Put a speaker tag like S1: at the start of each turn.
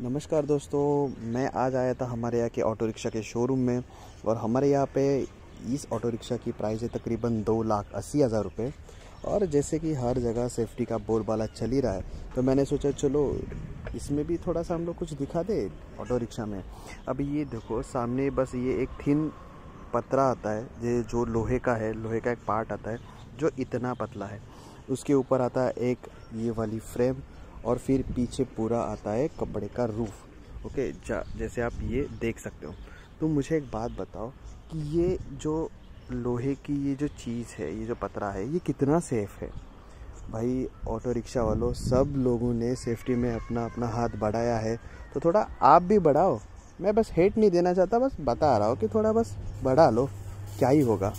S1: नमस्कार दोस्तों, मैं आज आया था हमारे यहाँ के ऑटो रिक्शा के शोरूम में और हमारे यहाँ पे इस ऑटो रिक्शा की प्राइस है तकरीबन दो लाख अस्सी हज़ार रुपये और जैसे कि हर जगह सेफ्टी का बोलबाला चल ही रहा है तो मैंने सोचा चलो इसमें भी थोड़ा सा हम लोग कुछ दिखा दे ऑटो रिक्शा में। अब ये देखो, सामने बस ये एक थिन पतरा आता है, ये जो लोहे का है, लोहे का एक पार्ट आता है, जो इतना पतला है। उसके ऊपर आता है एक ये वाली फ्रेम और फिर पीछे पूरा आता है कपड़े का रूफ। ओके जैसे आप ये देख सकते हो। तो मुझे एक बात बताओ कि ये जो लोहे की ये जो चीज़ है, ये जो पतरा है, ये कितना सेफ़ है? भाई ऑटो रिक्शा वालों, सब लोगों ने सेफ्टी में अपना अपना हाथ बढ़ाया है। तो थोड़ा आप भी बढ़ाओ। मैं बस हेट नहीं देना चाहता, बस बता रहा हूँ कि थोड़ा बस बढ़ा लो। क्या ही होगा?